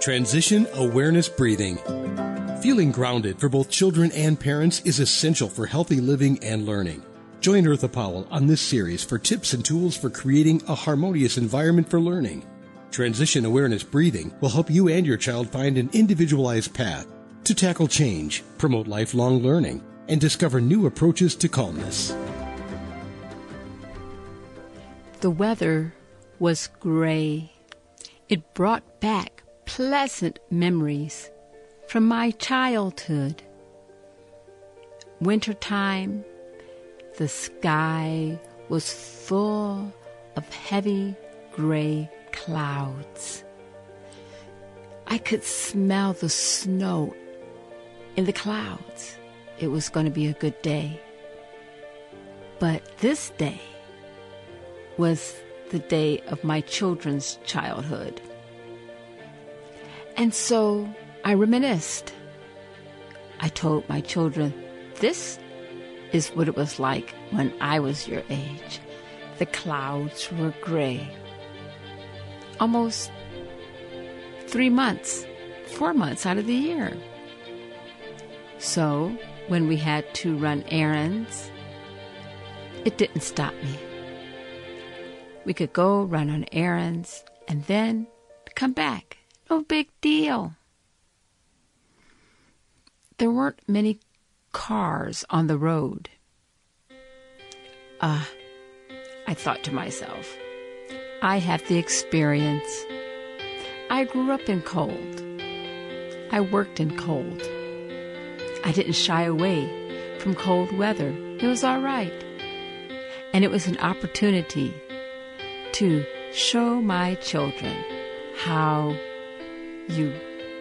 Transition Awareness Breathing. Feeling grounded for both children and parents is essential for healthy living and learning. Join Eartha Powell on this series for tips and tools for creating a harmonious environment for learning. Transition Awareness Breathing will help you and your child find an individualized path to tackle change, promote lifelong learning, and discover new approaches to calmness. The weather was gray. It brought back pleasant memories from my childhood. Wintertime, the sky was full of heavy gray clouds. I could smell the snow in the clouds. It was going to be a good day. But this day was the day of my children's childhood. And so I reminisced. I told my children, this is what it was like when I was your age. The clouds were gray. Almost three months, four months out of the year. So, when we had to run errands, it didn't stop me. We could go run on errands and then come back. No big deal. There weren't many cars on the road. Ah, uh, I thought to myself, I have the experience. I grew up in cold. I worked in cold. I didn't shy away from cold weather. It was all right. And it was an opportunity to show my children how you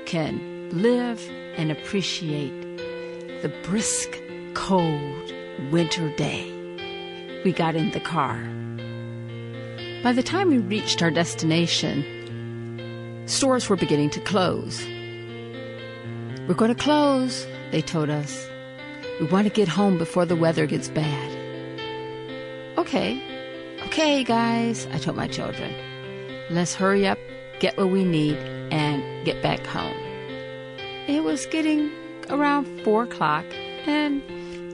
can live and appreciate the brisk, cold winter day. We got in the car. By the time we reached our destination, stores were beginning to close. We're going to close, they told us. We want to get home before the weather gets bad. Okay, okay, guys, I told my children. Let's hurry up, get what we need, and get back home. It was getting around four o'clock, and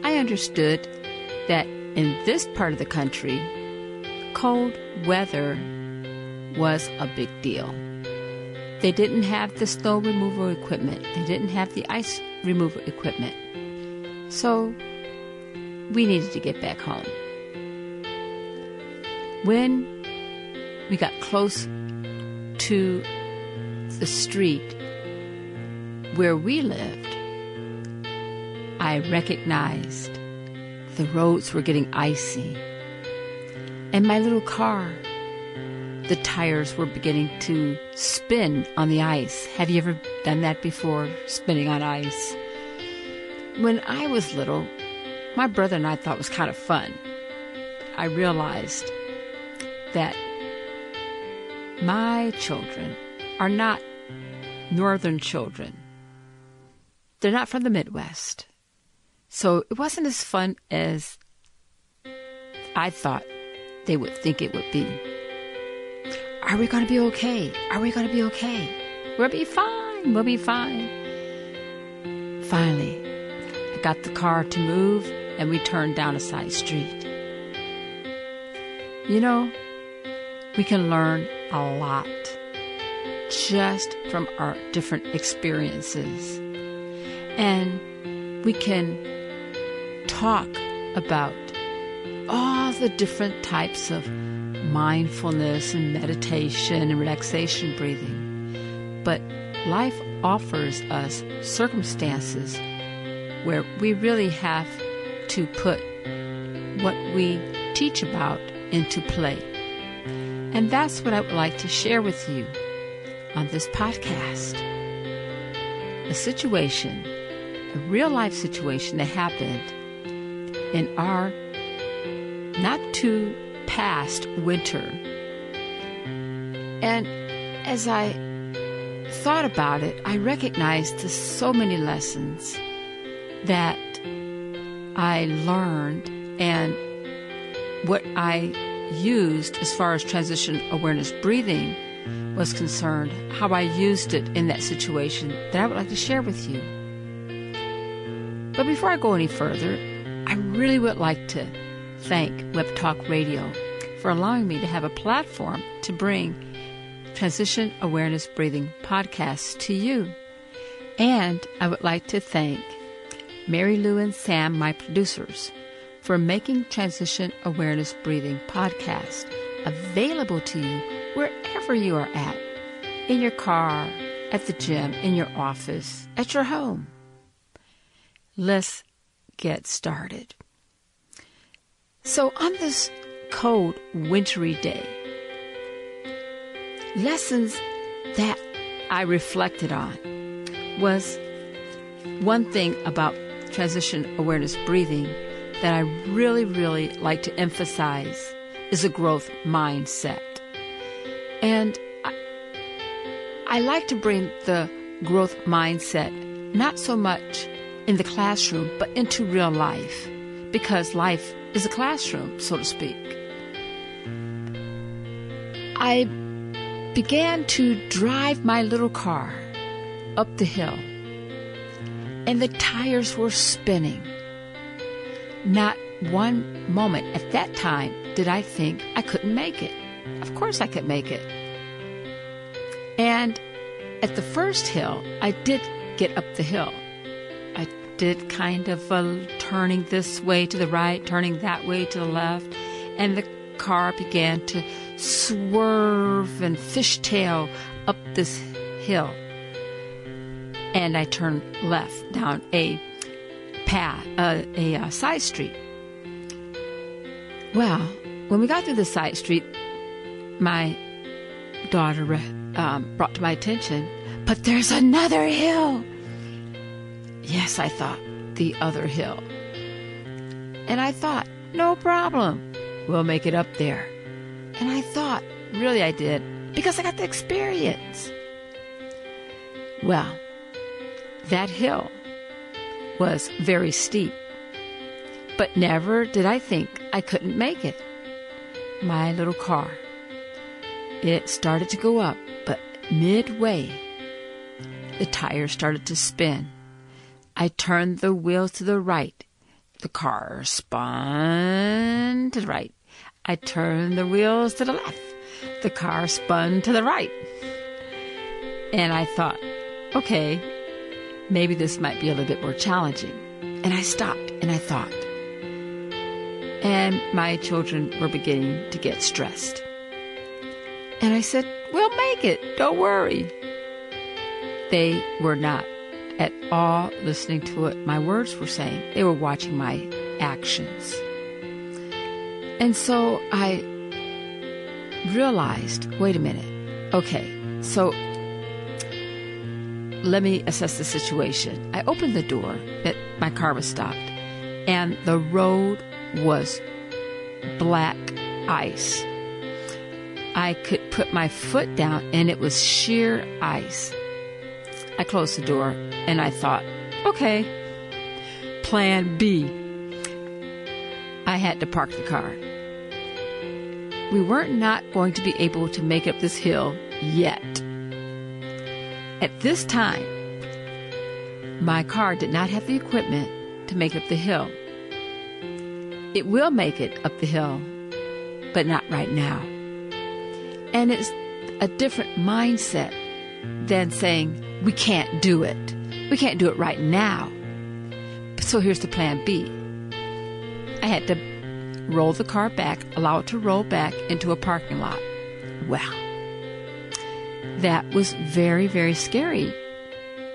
I understood that in this part of the country, cold weather was a big deal. They didn't have the snow removal equipment, they didn't have the ice removal equipment. So we needed to get back home. When we got close to the street where we lived, I recognized the roads were getting icy. And my little car, the tires were beginning to spin on the ice. Have you ever done that before, spinning on ice? When I was little, my brother and I thought it was kind of fun. I realized that my children are not northern children. They're not from the Midwest. So it wasn't as fun as I thought they would think it would be. Are we going to be okay? Are we going to be okay? We'll be fine. We'll be fine. Finally, I got the car to move and we turned down a side street. You know, we can learn a lot just from our different experiences. And we can talk about all the different types of mindfulness and meditation and relaxation breathing. But life offers us circumstances where we really have to put what we teach about into play. And that's what I would like to share with you on this podcast. A situation, a real life situation that happened in our not too past winter. And as I thought about it, I recognized the so many lessons that I learned and what I used as far as transition awareness breathing was concerned, how I used it in that situation that I would like to share with you. But before I go any further, I really would like to thank Web Talk Radio for allowing me to have a platform to bring Transition Awareness Breathing podcasts to you. And I would like to thank Mary Lou and Sam, my producers, for making Transition Awareness Breathing podcast available to you wherever you are at in your car, at the gym, in your office, at your home. Let's get started. So, on this cold, wintry day, lessons that I reflected on was one thing about transition awareness breathing that I really, really like to emphasize is a growth mindset. And I, I like to bring the growth mindset not so much in the classroom, but into real life, because life is a classroom, so to speak. I began to drive my little car up the hill, and the tires were spinning. Not one moment at that time did I think I couldn't make it. Course, I could make it. And at the first hill, I did get up the hill. I did kind of a turning this way to the right, turning that way to the left, and the car began to swerve and fishtail up this hill. And I turned left down a path, uh, a uh, side street. Well, when we got through the side street, my daughter um, brought to my attention, but there's another hill. Yes, I thought, the other hill. And I thought, no problem. We'll make it up there. And I thought, really, I did, because I got the experience. Well, that hill was very steep, but never did I think I couldn't make it. My little car. It started to go up, but midway, the tires started to spin. I turned the wheels to the right. The car spun to the right. I turned the wheels to the left. The car spun to the right. And I thought, okay, maybe this might be a little bit more challenging. And I stopped and I thought. And my children were beginning to get stressed. And I said, We'll make it. Don't worry. They were not at all listening to what my words were saying, they were watching my actions. And so I realized wait a minute. Okay, so let me assess the situation. I opened the door, but my car was stopped, and the road was black ice. I could put my foot down, and it was sheer ice. I closed the door, and I thought, okay, plan B. I had to park the car we weren't not going to be able to make up this hill yet. At this time, my car did not have the equipment to make up the hill. It will make it up the hill, but not right now. And it's a different mindset than saying, we can't do it. We can't do it right now. So here's the plan B. I had to roll the car back, allow it to roll back into a parking lot. Well, that was very, very scary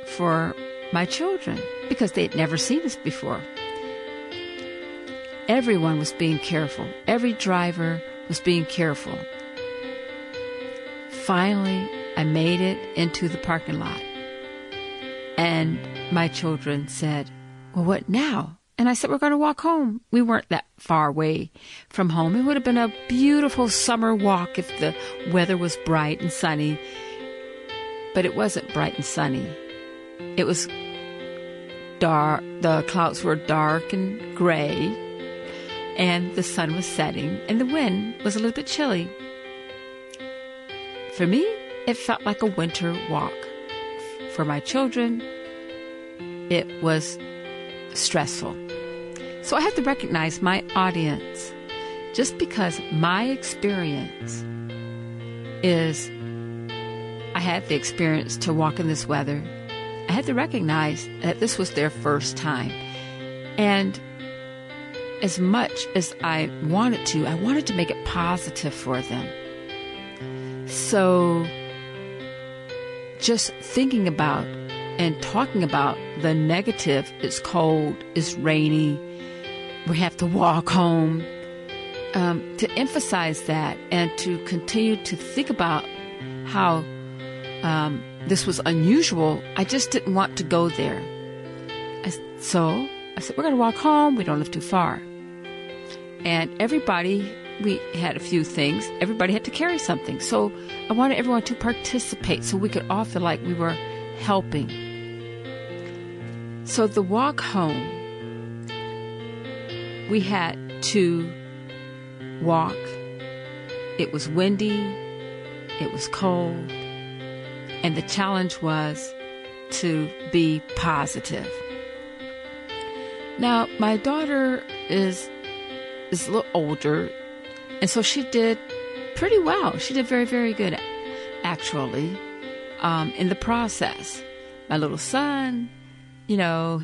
for my children because they had never seen this before. Everyone was being careful, every driver was being careful. Finally, I made it into the parking lot. And my children said, Well, what now? And I said, We're going to walk home. We weren't that far away from home. It would have been a beautiful summer walk if the weather was bright and sunny. But it wasn't bright and sunny. It was dark. The clouds were dark and gray. and the sun was setting, and the wind was a little bit chilly. For me, it felt like a winter walk. For my children, it was stressful. So I have to recognize my audience. Just because my experience is, I had the experience to walk in this weather, I had to recognize that this was their first time. And as much as I wanted to, I wanted to make it positive for them. So, just thinking about and talking about the negative it's cold, it's rainy, we have to walk home. Um, to emphasize that and to continue to think about how um, this was unusual, I just didn't want to go there. I, so I said, We're going to walk home. We don't live too far. And everybody, we had a few things. Everybody had to carry something. So I wanted everyone to participate so we could all feel like we were helping. So the walk home, we had to walk. It was windy, it was cold, and the challenge was to be positive. Now, my daughter is is a little older, and so she did pretty well. She did very, very good, actually, um, in the process. My little son, you know,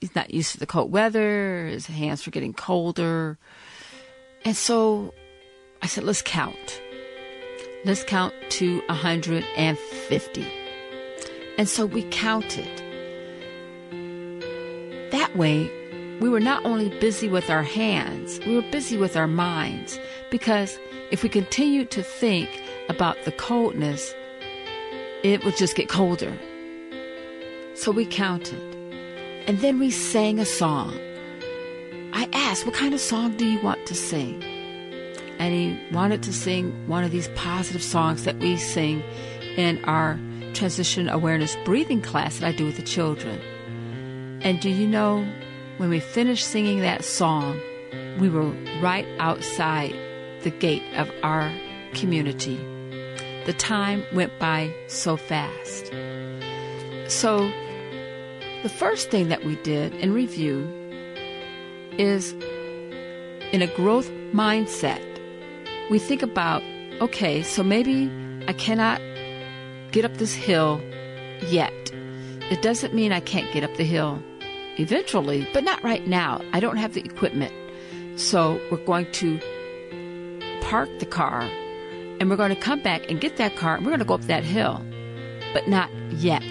he's not used to the cold weather. His hands were getting colder, and so I said, "Let's count." Let's count to 150. And so we counted. That way, we were not only busy with our hands, we were busy with our minds. Because if we continued to think about the coldness, it would just get colder. So we counted. And then we sang a song. I asked, What kind of song do you want to sing? and he wanted to sing one of these positive songs that we sing in our transition awareness breathing class that I do with the children. And do you know, when we finished singing that song, we were right outside the gate of our community. The time went by so fast. So, the first thing that we did in review is in a growth mindset we think about okay, so maybe I cannot get up this hill yet. It doesn't mean I can't get up the hill eventually, but not right now. I don't have the equipment. So we're going to park the car and we're going to come back and get that car and we're going to go up that hill, but not yet.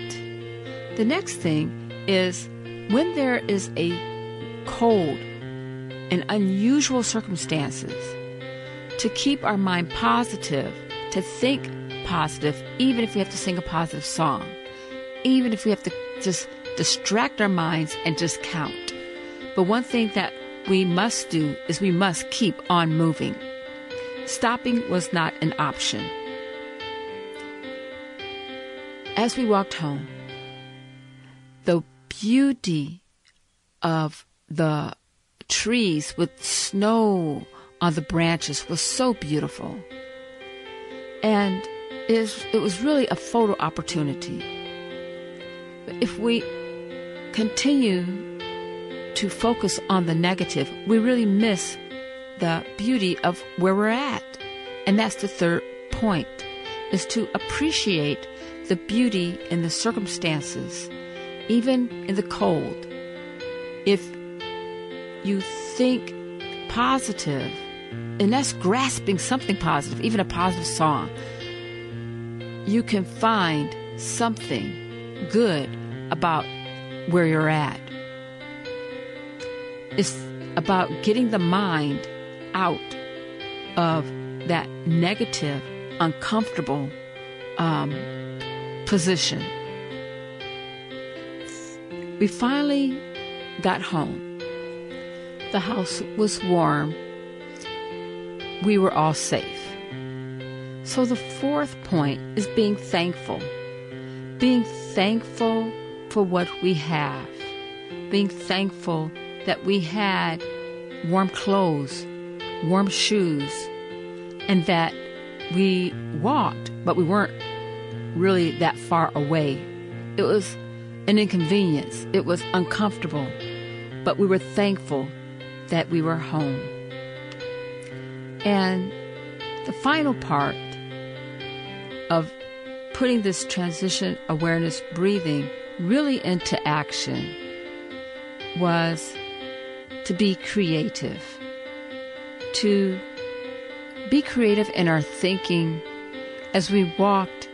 The next thing is when there is a cold and unusual circumstances, to keep our mind positive, to think positive, even if we have to sing a positive song, even if we have to just distract our minds and just count. But one thing that we must do is we must keep on moving. Stopping was not an option. As we walked home, the beauty of the trees with snow on the branches was so beautiful. And it was really a photo opportunity. If we continue to focus on the negative, we really miss the beauty of where we're at. And that's the third point is to appreciate the beauty in the circumstances, even in the cold. If you think positive, and that's grasping something positive, even a positive song, you can find something good about where you're at. It's about getting the mind out of that negative, uncomfortable um, position. We finally got home. The house was warm we were all safe. So the fourth point is being thankful. Being thankful for what we have. Being thankful that we had warm clothes, warm shoes, and that we walked, but we weren't really that far away. It was an inconvenience, it was uncomfortable, but we were thankful that we were home. And the final part of putting this transition awareness breathing really into action was to be creative, to be creative in our thinking as we walked,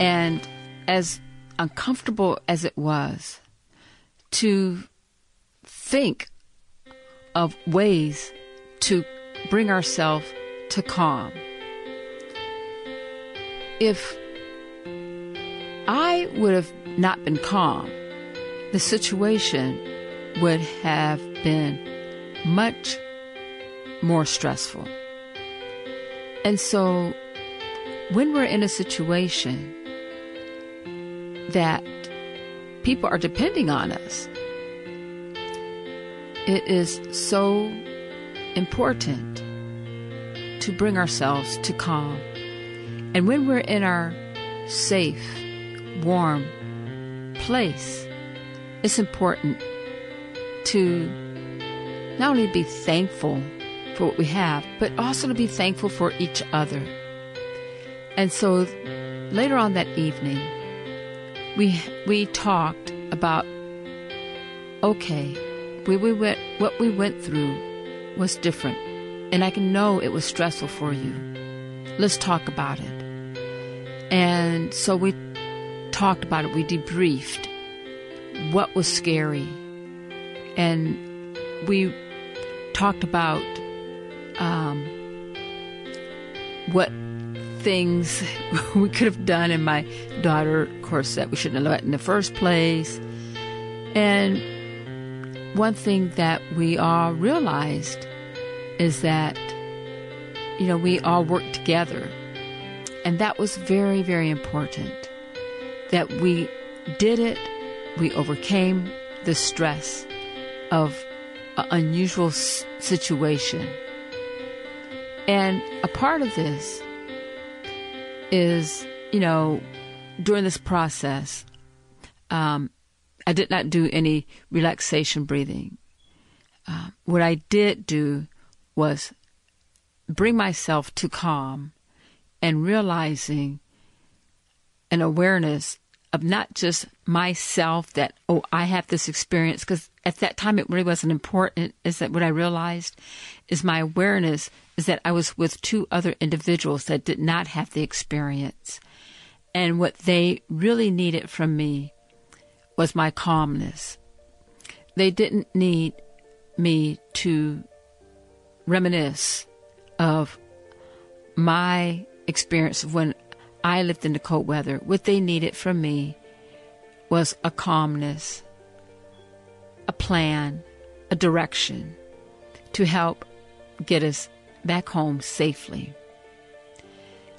and as uncomfortable as it was, to think of ways to bring ourselves to calm. If I would have not been calm, the situation would have been much more stressful. And so, when we're in a situation that people are depending on us, it is so important to bring ourselves to calm. And when we're in our safe, warm place, it's important to not only be thankful for what we have, but also to be thankful for each other. And so later on that evening, we we talked about okay, we, we went what we went through was different. And I can know it was stressful for you. Let's talk about it. And so we talked about it, we debriefed what was scary. And we talked about um, what things we could have done. And my daughter, of course, said we shouldn't have it in the first place. And one thing that we all realized is that, you know, we all work together. And that was very, very important. That we did it, we overcame the stress of an unusual situation. And a part of this is, you know, during this process, um, I did not do any relaxation breathing. Uh, what I did do was bring myself to calm and realizing an awareness of not just myself that oh I have this experience because at that time it really wasn't important is that what I realized is my awareness is that I was with two other individuals that did not have the experience. And what they really needed from me was my calmness. They didn't need me to reminisce of my experience of when I lived in the cold weather. What they needed from me was a calmness, a plan, a direction to help get us back home safely.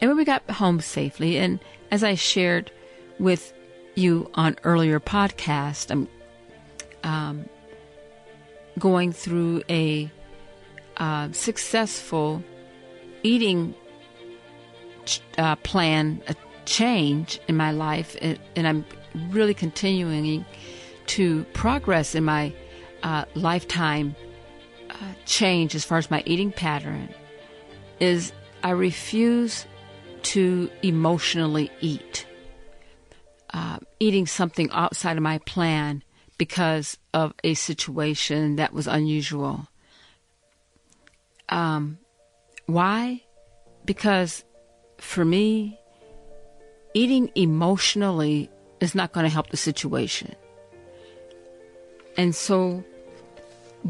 And when we got home safely, and as I shared with you on earlier podcast, I'm um, going through a uh, successful eating uh, plan, a change in my life, and, and, I'm really continuing to progress in my uh, lifetime uh, change as far as my eating pattern. Is I refuse to emotionally eat. Uh, eating something outside of my plan because of a situation that was unusual. Um, why? Because for me, eating emotionally is not going to help the situation. And so,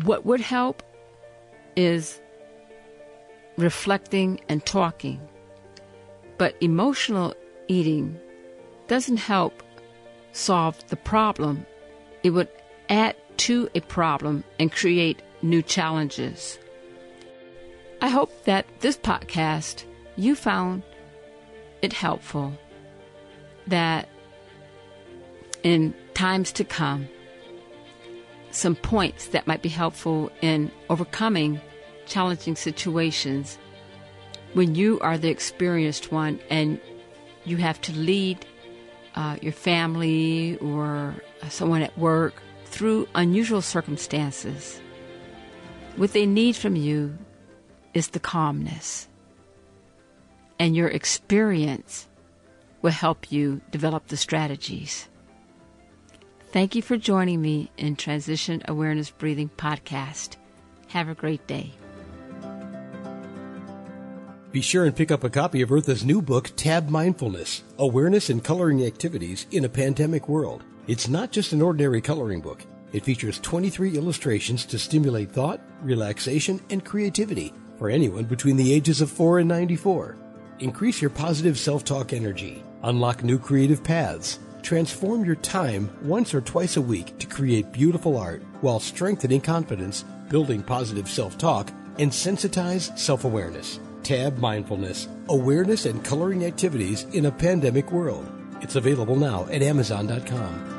what would help is reflecting and talking. But emotional eating doesn't help solve the problem, it would add to a problem and create new challenges. I hope that this podcast you found it helpful that in times to come, some points that might be helpful in overcoming challenging situations when you are the experienced one and you have to lead uh, your family or someone at work through unusual circumstances. What they need from you is the calmness. And your experience will help you develop the strategies. Thank you for joining me in Transition Awareness Breathing Podcast. Have a great day. Be sure and pick up a copy of Eartha's new book, Tab Mindfulness Awareness and Coloring Activities in a Pandemic World. It's not just an ordinary coloring book. It features 23 illustrations to stimulate thought, relaxation, and creativity for anyone between the ages of 4 and 94. Increase your positive self talk energy, unlock new creative paths, transform your time once or twice a week to create beautiful art while strengthening confidence, building positive self talk, and sensitize self awareness. Tab Mindfulness Awareness and Coloring Activities in a Pandemic World. It's available now at Amazon.com.